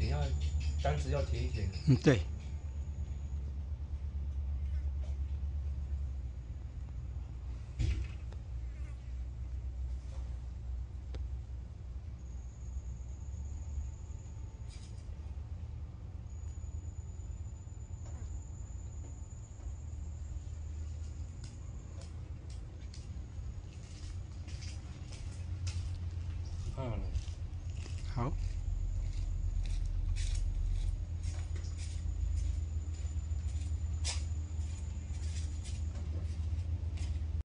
等一下单子要贴一填。嗯，对。好。